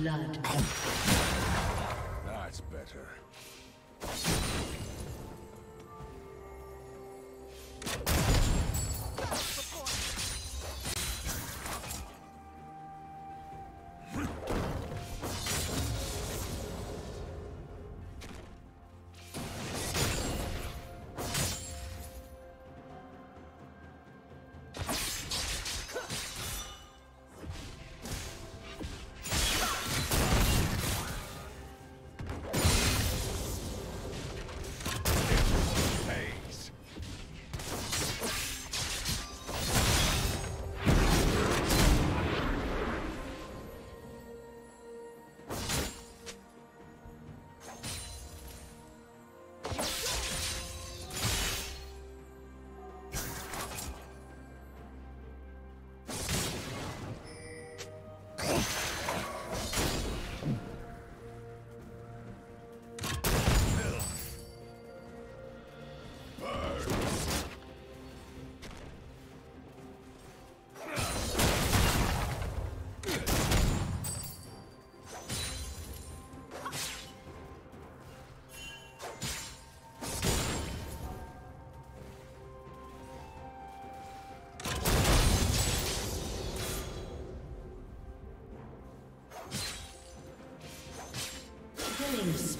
Blood. Killing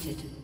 Executed.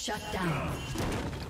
Shut down.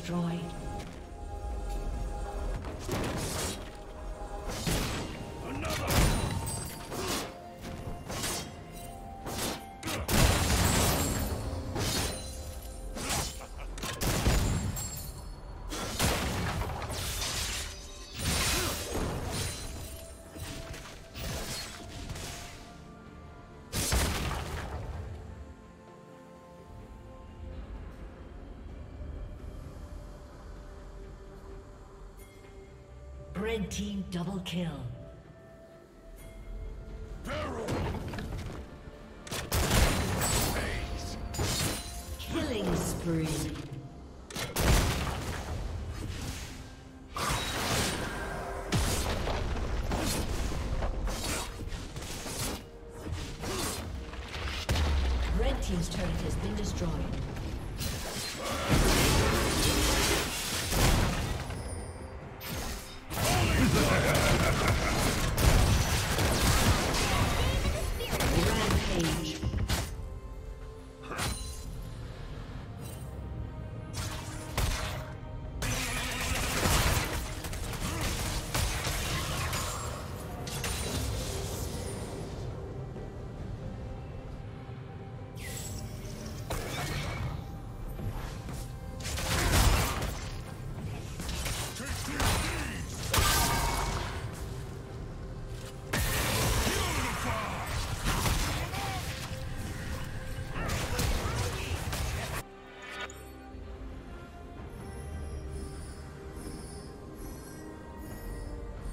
Destroyed. Red team double kill. Killing spree. Red Team's turret has been destroyed.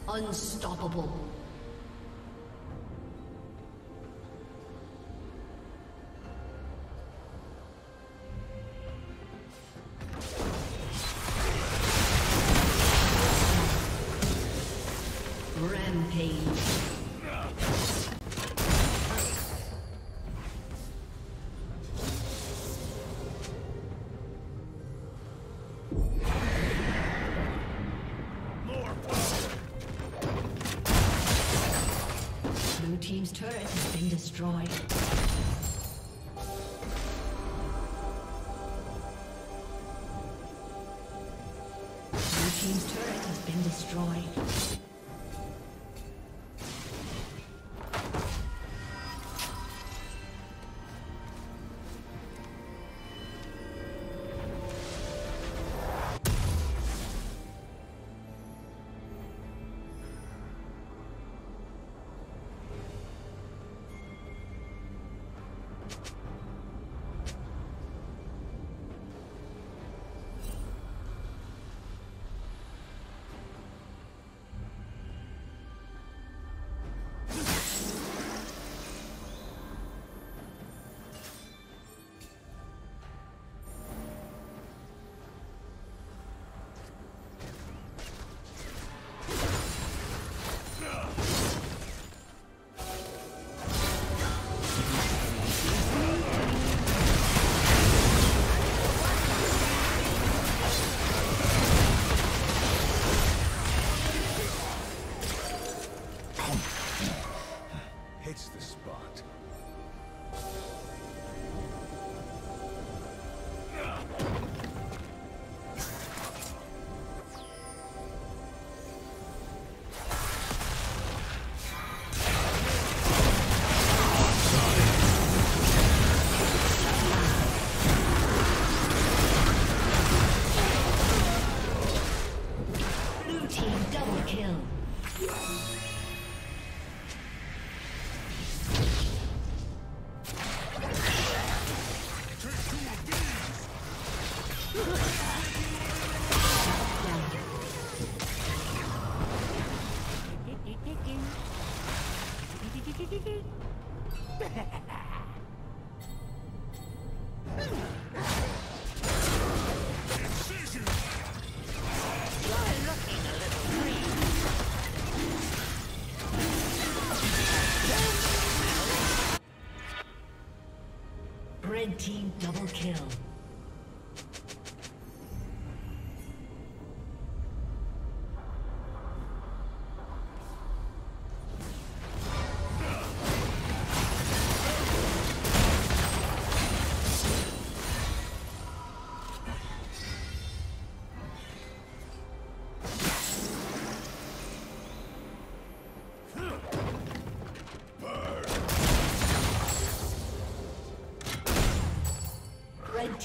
Unstoppable. Destroyed. Team double kill.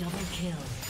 Double kill.